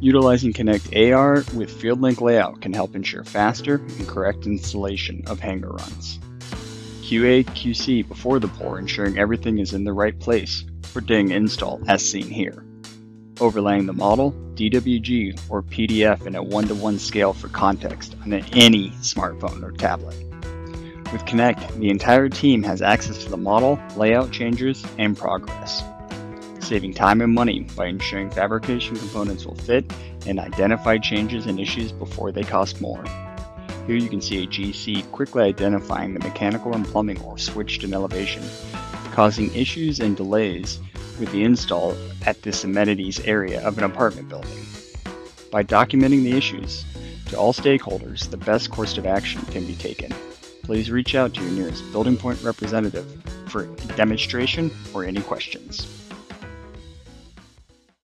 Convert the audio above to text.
Utilizing Connect AR with FieldLink Layout can help ensure faster and correct installation of hanger runs. QA QC before the pour, ensuring everything is in the right place for DING install as seen here. Overlaying the model, DWG, or PDF in a one to one scale for context on any smartphone or tablet. With Connect, the entire team has access to the model, layout changes, and progress, saving time and money by ensuring fabrication components will fit and identify changes and issues before they cost more. Here you can see a GC quickly identifying the mechanical and plumbing or switched in elevation, causing issues and delays with the install at this amenities area of an apartment building. By documenting the issues to all stakeholders, the best course of action can be taken. Please reach out to your nearest Building Point representative for demonstration or any questions.